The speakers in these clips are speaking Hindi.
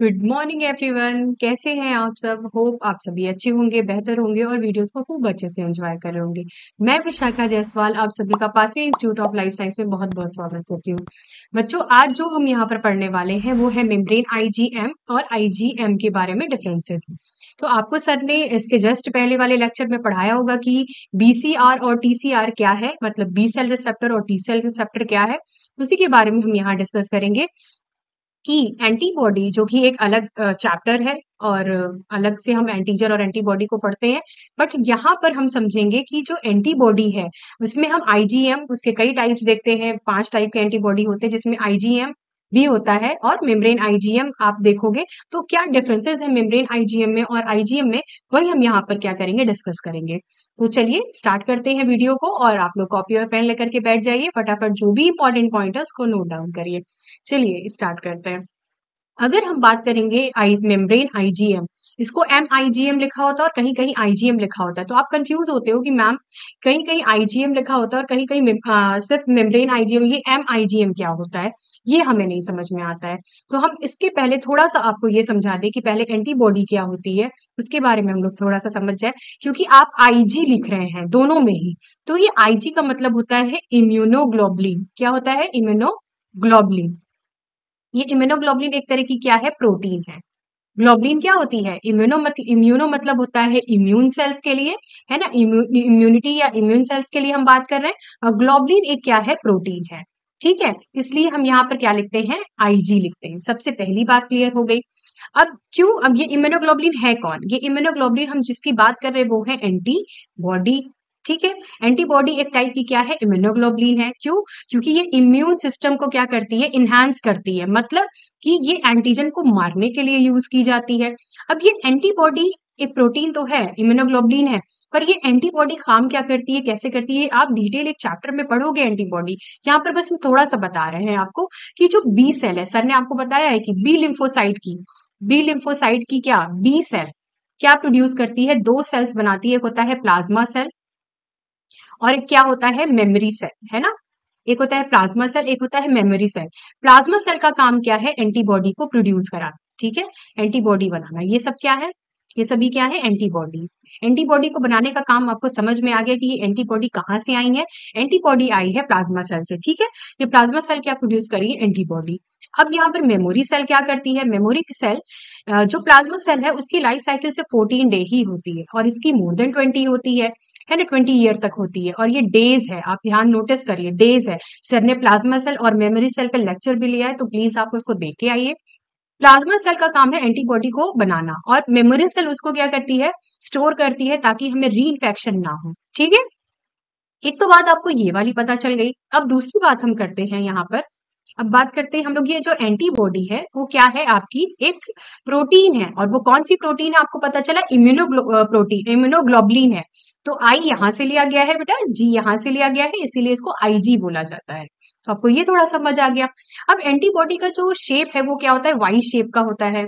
गुड मॉर्निंग एवरीवन कैसे हैं आप सब? होप आप सभी अच्छे होंगे, बेहतर होंगे और वीडियोस को खूब अच्छे से एंजॉय कर रहे होंगे। मैं विशाखा जायसवाल, आप सभी का Pathway Institute of Life Science में बहुत बहुत स्वागत करती हूँ। बच्चों, आज जो हम यहाँ पर पढ़ने वाले हैं, वो है मेम्ब्रेन आईजीएम और आईजीएम के बारे में डिफरेंसेस तो आपको सर ने इसके जस्ट पहले वाले लेक्चर में पढ़ाया होगा कि बीसीआर और टीसीआर क्या है मतलब बी सेल रिसेप्टर और टी सेल रिसेप्टर क्या है, उसी के बारे में हम यहाँ डिस्कस करेंगे। कि एंटीबॉडी जो कि एक अलग चैप्टर है और अलग से हम एंटीजन और एंटीबॉडी को पढ़ते हैं, बट यहाँ पर हम समझेंगे कि जो एंटीबॉडी है, उसमें हम आईजीएम उसके कई टाइप्स देखते हैं, पाँच टाइप के एंटीबॉडी होते हैं, जिसमें आईजीएम भी होता है और मेम्ब्रेन आईजीएम आप देखोगे तो क्या डिफरेंसेस है मेम्ब्रेन आईजीएम में और आईजीएम में? वही हम यहाँ पर क्या करेंगे? डिस्कस करेंगे। तो चलिए स्टार्ट करते हैं वीडियो को और आप लोग कॉपी और पेन लेकर के बैठ जाइए। फटाफट जो भी इंपॉर्टेंट पॉइंट है उसको नोट डाउन करिए। चलिए स्टार्ट करते हैं। अगर हम बात करेंगे आई मेम्ब्रेन आईजीएम इसको एम आईजीएम लिखा होता है और कहीं कहीं आईजीएम लिखा होता है। तो आप कंफ्यूज होते हो कि मैम कहीं कहीं आईजीएम लिखा होता है और कहीं कहीं सिर्फ़ मेम्ब्रेन आईजीएम ये एम आईजीएम क्या होता है? ये हमें नहीं समझ में आता है। तो हम इसके पहले थोड़ा सा आपको ये समझा दें कि पहले एंटीबॉडी क्या होती है, उसके बारे में हम लोग थोड़ा सा समझ जाए, क्योंकि आप आईजी लिख रहे हैं दोनों में ही। तो ये आईजी का मतलब होता है इम्यूनोग्लोबलिन क्या होता है? इम्यूनोग्लोबलिन ये इम्यूनोग्लोबुलिन एक तरह की क्या है? प्रोटीन है। ग्लोबुलिन क्या होती है? इम्यूनो मतलब इम्यूनो मतलब होता है इम्यून सेल्स के लिए, है ना? इम्यूनिटी या इम्यून सेल्स के लिए हम बात कर रहे हैं। और ग्लोबुलिन एक क्या है? प्रोटीन है। ठीक है? इसलिए हम यहाँ पर क्या लिखते हैं? आईजी लिखते हैं। सबसे पहली बात क्लियर हो गई। अब क्यों, अब ये इम्यूनोग्लोबुलिन है कौन? ये इम्यूनोग्लोबुलिन हम जिसकी बात कर रहे हैं वो है एंटी बॉडी ठीक है? एंटीबॉडी एक टाइप की क्या है? इम्यूनोग्लोबुलिन है। क्यों? क्योंकि ये इम्यून सिस्टम को क्या करती है? इनहेंस करती है। मतलब कि ये एंटीजन को मारने के लिए यूज़ की जाती है। अब ये एंटीबॉडी एक प्रोटीन तो है इम्यूनोग्लोबुलिन है, पर ये एंटीबॉडी काम क्या करती है? कैसे करती है? आप डिटेल एक चैप्टर में पढ़ोगे एंटीबॉडी यहाँ पर बस हम थोड़ा सा बता रहे हैं आपको कि जो बी सेल है, सर ने आपको बताया है कि बी लिम्फोसाइट की बी लिम्फोसाइट की क्या? बी सेल क्या प्रोड्यूस करती है? दो सेल्स बनाती है, एक होता है प्लाज्मा सेल और एक क्या होता है? मेमोरी सेल है ना? एक होता है प्लाज्मा सेल एक होता है मेमोरी सेल प्लाज्मा सेल का काम क्या है? एंटीबॉडी को प्रोड्यूस कराना, ठीक है? एंटीबॉडी बनाना. ये सब क्या है? ये सभी क्या है? एंटीबॉडीज एंटीबॉडी को बनाने का काम आपको समझ में आ गया कि ये एंटीबॉडी कहाँ से आई है? एंटीबॉडी आई है प्लाज्मा सेल से, ठीक है? ये प्लाज्मा सेल क्या प्रोड्यूस करी है? एंटीबॉडी अब यहाँ पर मेमोरी सेल क्या करती है? मेमोरी सेल जो प्लाज्मा सेल है, उसकी लाइफ साइकिल से फोर्टीन डे ही होती है और इसकी मोर देन ट्वेंटी होती है है ना? ट्वेंटी ईयर तक होती है और ये डेज़ है। आप ध्यान नोटिस करिए डेज़ है। सर ने प्लाज्मा सेल और मेमोरी सेल का लेक्चर भी लिया है तो प्लीज़ आप उसको देख के आइए। प्लाज्मा सेल का काम है एंटीबॉडी को बनाना और मेमोरी सेल उसको क्या करती है? स्टोर करती है ताकि हमें री इन्फेक्शन ना हो। ठीक है? एक तो बात आपको ये वाली पता चल गई। अब दूसरी बात हम करते हैं यहाँ पर। अब बात करते हैं हम लोग ये जो एंटीबॉडी है, वो क्या है आपकी? एक प्रोटीन है और वो कौन सी प्रोटीन है आपको पता चला? इम्यूनो प्रोटीन, इम्यूनोग्लोबलिन है। तो आई यहाँ से लिया गया है बेटा जी यहाँ से लिया गया है, इसीलिए इसको आईजी बोला जाता है। तो आपको ये थोड़ा समझ आ गया। अब एंटीबॉडी का जो शेप है वो क्या होता है? वाई शेप का होता है।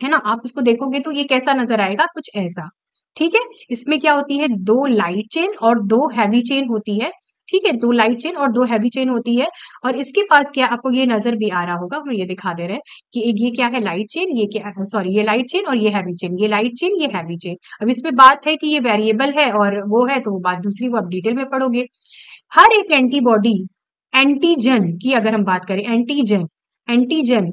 है ना? आप इसको देखोगे तो ये कैसा नज़र आएगा? कुछ ऐसा। ठीक है? इसमें क्या होती है? दो लाइट चेन और दो हैवी चेन होती है। ठीक है, दो लाइट चेन और दो हैवी चेन होती है और इसके पास क्या आपको ये नज़र भी आ रहा होगा हम ये दिखा दे रहे हैं कि ये क्या है लाइट चेन ये क्या सॉरी ये लाइट चेन और ये हैवी चेन ये लाइट चेन ये हैवी चेन अब इसमें बात है कि ये वेरिएबल है और वो है तो वो बात दूसरी वो आप डिटेल में पढ़ोगे। हर एक एंटीबॉडी एंटीजन की अगर हम बात करें एंटीजन एंटीजन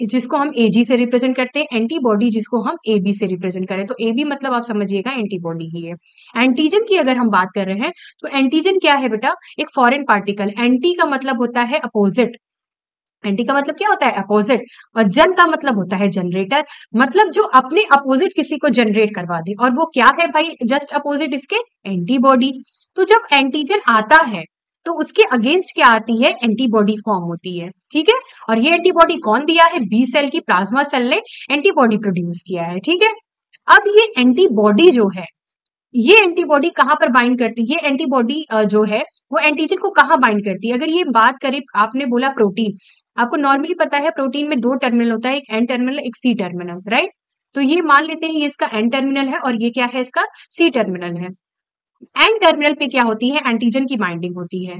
जिसको हम एजी से रिप्रेजेंट करते हैं एंटीबॉडी जिसको हम ए बी से रिप्रेजेंट करें। तो ए बी मतलब आप समझिएगा एंटीबॉडी ही है। एंटीजन की अगर हम बात कर रहे हैं तो एंटीजन क्या है बेटा? एक फॉरेन पार्टिकल एंटी का मतलब होता है अपोजिट एंटी का मतलब क्या होता है? अपोजिट और जन का मतलब होता है जनरेटर मतलब जो अपने अपोजिट किसी को जनरेट करवा दे। और वो क्या है भाई? जस्ट अपोजिट इसके एंटीबॉडी तो जब एंटीजन आता है तो उसके अगेंस्ट क्या आती है? एंटीबॉडी फॉर्म होती है, ठीक है? और ये एंटीबॉडी कौन दिया है? बी सेल की प्लाज्मा सेल ने एंटीबॉडी प्रोड्यूस किया है, ठीक है? अब ये एंटीबॉडी जो है, ये एंटीबॉडी कहाँ पर बाइंड करती है? ये एंटीबॉडी जो है, वो एंटीजन को कहाँ बाइंड करती है? अगर ये बात करें, आपने बोला प्रोटीन आपको नॉर्मली पता है प्रोटीन में दो टर्मिनल होता है, एक एन टर्मिनल एक सी टर्मिनल राइट तो ये मान लेते हैं, ये इसका एन टर्मिनल है और ये क्या है इसका? सी टर्मिनल है। एंड टर्मिनल पे क्या होती है? एंटीजन की बाइंडिंग होती है।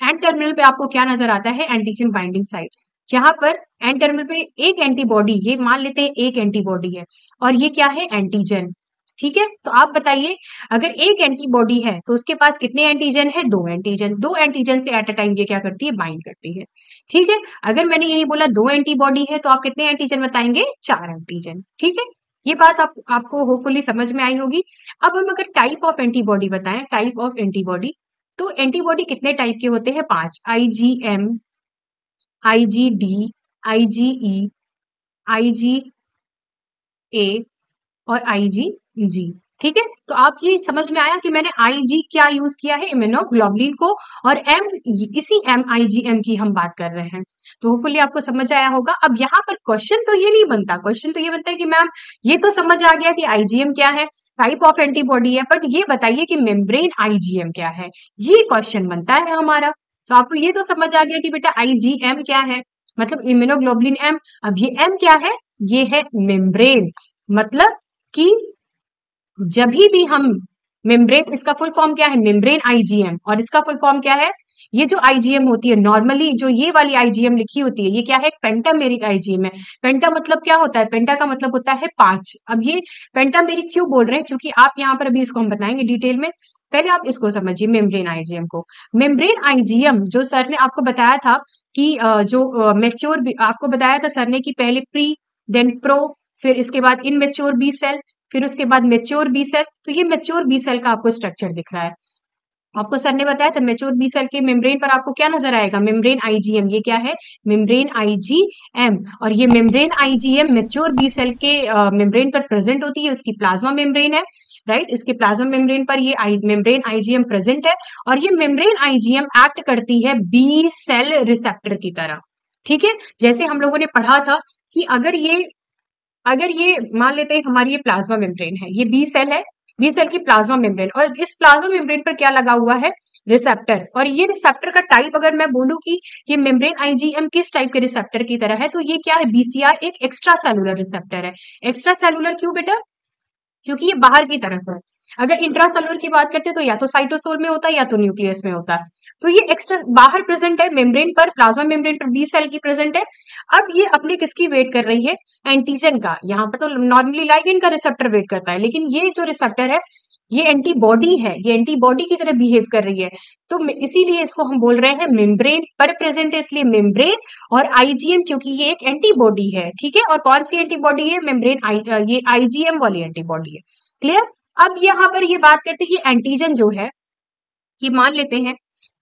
एंड टर्मिनल पे आपको क्या नज़र आता है? एंटीजन बाइंडिंग साइट यहाँ पर एन टर्मिनल पे एक एंटीबॉडी ये मान लेते हैं एक एंटीबॉडी है। और ये क्या है? एंटीजन। ठीक है? तो आप बताइए, अगर एक एंटीबॉडी है तो उसके पास कितने एंटीजन है? दो एंटीजन। दो एंटीजन से एट अ टाइम ये क्या करती है? बाइंड करती है। ठीक है? अगर मैंने यही बोला दो एंटीबॉडी है तो आप कितने एंटीजन बताएँगे? चार एंटीजन। ठीक है? ये बात आप, आपको होपफुली समझ में आई होगी। अब हम अगर टाइप ऑफ़ एंटीबॉडी बताएँ टाइप ऑफ़ एंटीबॉडी तो एंटीबॉडी कितने टाइप के होते हैं? पाँच। आईजीएम आईजीडी आईजीई आईजीए और आईजीजी ठीक है? तो आप ये समझ में आया कि मैंने आईजी क्या यूज़ किया है? इम्यूनोग्लोबुलिन को और एम इसी एम आई जी एम की हम बात कर रहे हैं। तो होपफुली आपको समझ आया होगा। अब यहाँ पर क्वेश्चन तो ये नहीं बनता। क्वेश्चन तो ये बनता है कि मैम ये तो समझ आ गया कि आईजीएम क्या है टाइप ऑफ़ एंटीबॉडी है बट ये बताइए कि मेम्ब्रेन आईजीएम क्या है? ये क्वेश्चन बनता है हमारा। तो आपको ये तो समझ आ गया कि बेटा आईजीएम क्या है? मतलब इम्यूनोग्लोबुलिन एम अब ये एम क्या है? ये है मेम्ब्रेन मतलब कि जब भी हम मेम्ब्रेन इसका फुल फॉर्म क्या है? मेम्ब्रेन आईजीएम और इसका फुल फॉर्म क्या है? ये जो आईजीएम होती है नॉर्मली जो ये वाली आईजीएम लिखी होती है, ये क्या है? पेंटामेरिक आईजीएम है। पेंटा मतलब क्या होता है? पेंटा का मतलब होता है पाँच। अब ये पेंटामेरिक क्यों बोल रहे हैं? क्योंकि आप यहाँ पर अभी इसको हम बताएँगे डिटेल में। पहले आप इसको समझिए मेम्ब्रेन आईजीएम को। मेम्ब्रेन आईजीएम जो सर ने आपको बताया था कि जो मेच्योर आपको बताया था सर ने कि पहले प्री देन प्रो फिर इसके बाद इन मेच्योर बी सेल फिर उसके बाद मेच्योर बी सेल तो ये मेच्योर बी सेल का आपको स्ट्रक्चर दिख रहा है। आपको सर ने बताया था मेच्योर बी सेल के मेम्ब्रेन पर आपको क्या नज़र आएगा? मेम्ब्रेन आईजीएम ये क्या है? मेम्ब्रेन आईजीएम और ये membrane IgM mature B cell के मेम्ब्रेन पर प्रेजेंट होती है उसकी प्लाज्मा मेम्ब्रेन है राइट इसके प्लाज्मा मेम्ब्रेन पर ये आई, मेम्ब्रेन आईजीएम प्रेजेंट है और ये मेम्ब्रेन आईजीएम एक्ट करती है बी सेल रिसेप्टर की तरह। ठीक है? जैसे हम लोगों ने पढ़ा था कि अगर ये अगर ये मान लेते हैं हमारी ये प्लाज्मा मेम्ब्रेन है, ये बी सेल है बी सेल की प्लाज्मा मेम्ब्रेन, और इस प्लाज्मा मेम्ब्रेन पर क्या लगा हुआ है? रिसेप्टर और ये रिसेप्टर का टाइप अगर मैं बोलूँ कि ये मेम्ब्रेन आईजीएम किस टाइप के रिसेप्टर की तरह है तो ये क्या है? बीसीआर एक एक्स्ट्रा सेलुलर रिसेप्टर है। एक्स्ट्रा सेलुलर क्यों बेटा? क्योंकि ये बाहर की तरफ़ है। अगर इंट्रासेलुलर की बात करते हैं तो या तो साइटोसोल में होता है या तो न्यूक्लियस में होता है। तो ये एक्स्ट्रा बाहर प्रेजेंट है मेम्ब्रेन पर प्लाज्मा मेम्ब्रेन पर बी सेल की प्रेजेंट है। अब ये अपने किसकी वेट कर रही है? एंटीजन का। यहाँ पर तो नॉर्मली लाइगेन का रिसेप्टर वेट करता है। लेकिन ये जो रिसेप्टर है ये एंटीबॉडी है ये एंटीबॉडी की तरह बिहेव कर रही है। तो इसीलिए इसको हम बोल रहे हैं मेम्ब्रेन पर प्रेजेंट है इसलिए मेम्ब्रेन और आईजीएम क्योंकि ये एक एंटीबॉडी है ठीक है? और कौन सी एंटीबॉडी है? मेम्ब्रेन ये आईजीएम वाली एंटीबॉडी है। क्लियर अब यहाँ पर ये बात करते हैं ये एंटीजन जो है ये मान लेते हैं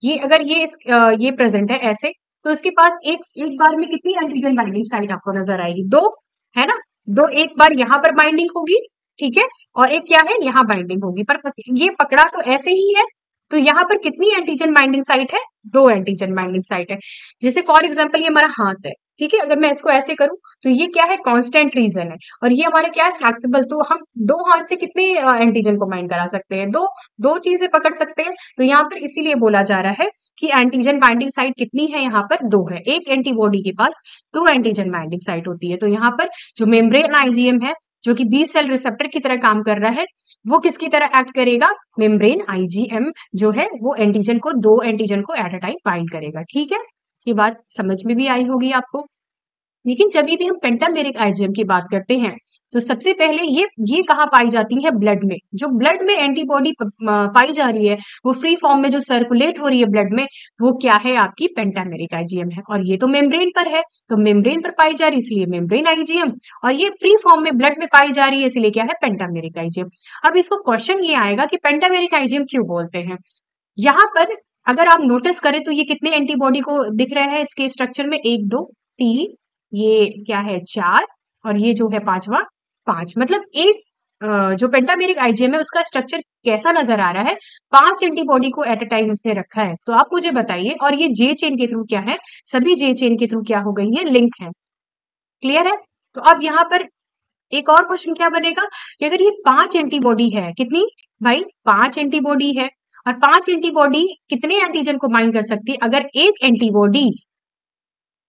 ये अगर ये इस, ये प्रेजेंट है ऐसे तो इसके पास एक एक बार में कितनी एंटीजन बाइंडिंग साइट आपको नज़र आएगी? दो है ना? दो एक बार यहाँ पर बाइंडिंग होगी ठीक है? और एक क्या है, यहाँ बाइंडिंग होगी, पर ये पकड़ा तो ऐसे ही है तो यहाँ पर कितनी एंटीजन बाइंडिंग साइट है? दो एंटीजन बाइंडिंग साइट है। जैसे फॉर एग्ज़ाम्पल ये हमारा हाथ है, ठीक है? अगर मैं इसको ऐसे करूँ तो ये क्या है? कांस्टेंट रीजन है। और ये हमारा क्या है? फ्लेक्सिबल तो हम दो हाथ से कितने एंटीजन को बाइंड करा सकते हैं? दो दो चीज़ें पकड़ सकते हैं। तो यहाँ पर इसीलिए बोला जा रहा है कि एंटीजन बाइंडिंग साइट कितनी है? यहाँ पर दो है। एक एंटीबॉडी के पास दो एंटीजन बाइंडिंग साइट होती है। तो यहाँ पर जो मेम्ब्रेन आईजीएम है जो कि बी सेल रिसेप्टर की तरह काम कर रहा है, वो किसकी तरह एक्ट करेगा? मेम्ब्रेन आईजीएम जो है, वो एंटीजन को, दो एंटीजन को एट अ टाइम बाइंड करेगा। ठीक है? ये बात समझ में भी आई होगी आपको। लेकिन जब भी हम पेंटामेरिक आईजीएम की बात करते हैं तो सबसे पहले ये ये कहाँ पाई जाती है ब्लड में? जो ब्लड में एंटीबॉडी पाई जा रही है, वो फ्री फॉर्म में जो सर्कुलेट हो रही है ब्लड में, वो क्या है आपकी पेंटामेरिक आईजीएम है। और ये तो मेम्ब्रेन पर है तो मेम्ब्रेन पर पाई जा रही है, इसलिए मेम्ब्रेन आईजीएम और ये फ्री फॉर्म में ब्लड में पाई जा रही है, इसलिए क्या है पेंटामेरिक आईजीएम अब इसको क्वेश्चन ये आएगा कि पेंटामेरिक आईजीएम क्यों बोलते हैं? यहाँ पर अगर आप नोटिस करें तो ये कितने एंटीबॉडी को दिख रहे हैं इसके स्ट्रक्चर में? एक, दो, तीन ये क्या है, चार और ये जो है पांचवा पाँच। मतलब एक जो पेंटामेरिक आईजीएम है, उसका स्ट्रक्चर कैसा नज़र आ रहा है? पाँच एंटीबॉडी को एट अ टाइम उसने रखा है। तो आप मुझे बताइए, और ये जे चेन के थ्रू क्या है? सभी जे चेन के थ्रू क्या हो गई है? लिंक है। क्लियर है? तो अब यहाँ पर एक और क्वेश्चन क्या बनेगा? कि अगर ये पाँच एंटीबॉडी है, कितनी? भाई, पाँच एंटीबॉडी है। और पाँच एंटीबॉडी कितने एंटीजन को बाइंड कर सकती है? अगर एक एंटीबॉडी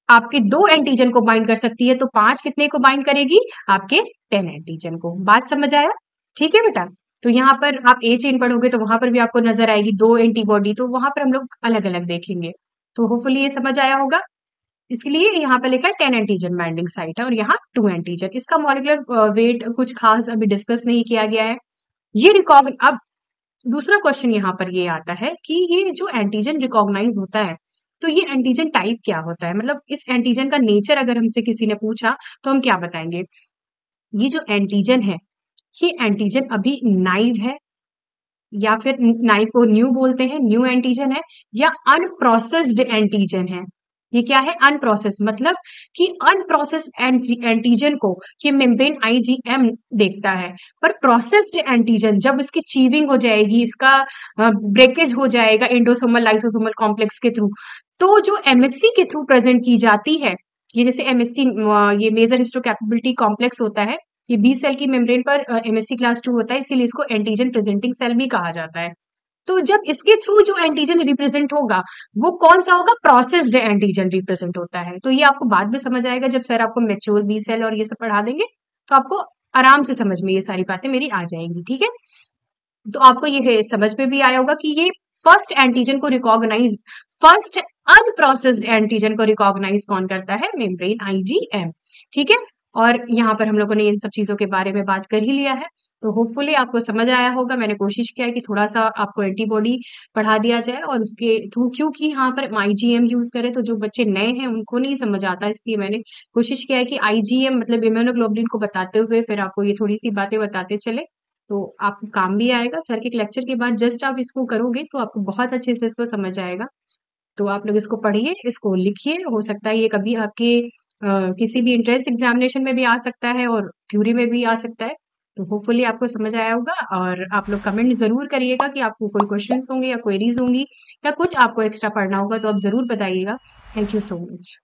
आपके दो एंटीजन को बाइंड कर सकती है तो पाँच कितने को बाइंड करेगी? आपके टेन एंटीजन को। बात समझ आया? ठीक है बेटा? तो यहाँ पर आप ए चेन पढ़ोगे तो वहाँ पर भी आपको नज़र आएगी दो एंटीबॉडी तो वहाँ पर हम लोग अलग अलग देखेंगे। तो होपफुली ये समझ आया होगा। इसके लिए यहाँ पर लिखा है टेन एंटीजन बाइंडिंग साइट है, और यहाँ टू एंटीजन इसका मॉलिकुलर वेट कुछ खास अभी डिस्कस नहीं किया गया है। ये रिकॉग अब दूसरा क्वेश्चन यहाँ पर ये आता है कि ये जो एंटीजन रिकॉग्नाइज होता है तो ये एंटीजन टाइप क्या होता है? मतलब इस एंटीजन का नेचर अगर हमसे किसी ने पूछा तो हम क्या बताएँगे? ये जो एंटीजन है, ये एंटीजन अभी नाइव है, या फिर नाइव को न्यू बोलते हैं न्यू एंटीजन है, या अनप्रोसेस्ड एंटीजन है। ये क्या है? अनप्रोसेस मतलब कि अनप्रोसेस एंटीजन को ये मेम्ब्रेन आईजीएम देखता है। पर प्रोसेस्ड एंटीजन जब इसकी चीविंग हो जाएगी, इसका ब्रेकेज हो जाएगा इंडोसोमल लाइसोसोमल कॉम्प्लेक्स के थ्रू तो जो एमएससी के थ्रू प्रेजेंट की जाती है, ये जैसे एमएससी ये मेजर हिस्टो कैपेबिलिटी कॉम्प्लेक्स होता है, ये बी सेल की मेम्ब्रेन पर एमएससी क्लास टू होता है, इसीलिए इसको एंटीजन प्रेजेंटिंग सेल भी कहा जाता है। तो जब इसके थ्रू जो एंटीजन रिप्रेजेंट होगा, वो कौन सा होगा? प्रोसेस्ड एंटीजन रिप्रेजेंट होता है। तो ये आपको बाद में समझ आएगा, जब सर आपको मेच्योर बी सेल और ये सब पढ़ा देंगे तो आपको आराम से समझ में ये सारी बातें मेरी आ जाएँगी, ठीक है? तो आपको ये समझ में भी आया होगा कि ये फ़र्स्ट एंटीजन को रिकॉग्नाइज फ़र्स्ट अनप्रोसेस्ड एंटीजन को रिकॉग्नाइज कौन करता है? मेम्ब्रेन आईजीएम ठीक है? और यहाँ पर हम लोगों ने इन सब चीज़ों के बारे में बात कर ही लिया है। तो होपफुली आपको समझ आया होगा, मैंने कोशिश किया कि थोड़ा सा आपको एंटीबॉडी पढ़ा दिया जाए और उसके थ्रू, क्योंकि यहाँ पर आईजीएम यूज़ करें तो जो बच्चे नए हैं उनको नहीं समझ आता, इसलिए मैंने कोशिश किया है कि आईजीएम मतलब इम्यूनोग्लोबलिन को बताते हुए फिर आपको ये थोड़ी सी बातें बताते चले। तो आपको काम भी आएगा। सर के लेक्चर के बाद जस्ट आप इसको करोगे तो आपको बहुत अच्छे से इसको समझ आएगा। तो आप लोग इसको पढ़िए, इसको लिखिए, हो सकता है ये कभी आपके किसी भी इंट्रेंस एग्जामिनेशन में भी आ सकता है और थ्योरी में भी आ सकता है। तो होपफुली आपको समझ आया होगा और आप लोग कमेंट ज़रूर करिएगा कि आपको कोई क्वेश्चंस होंगे या क्वेरीज होंगी या कुछ आपको एक्स्ट्रा पढ़ना होगा तो आप ज़रूर बताइएगा। Thank you so much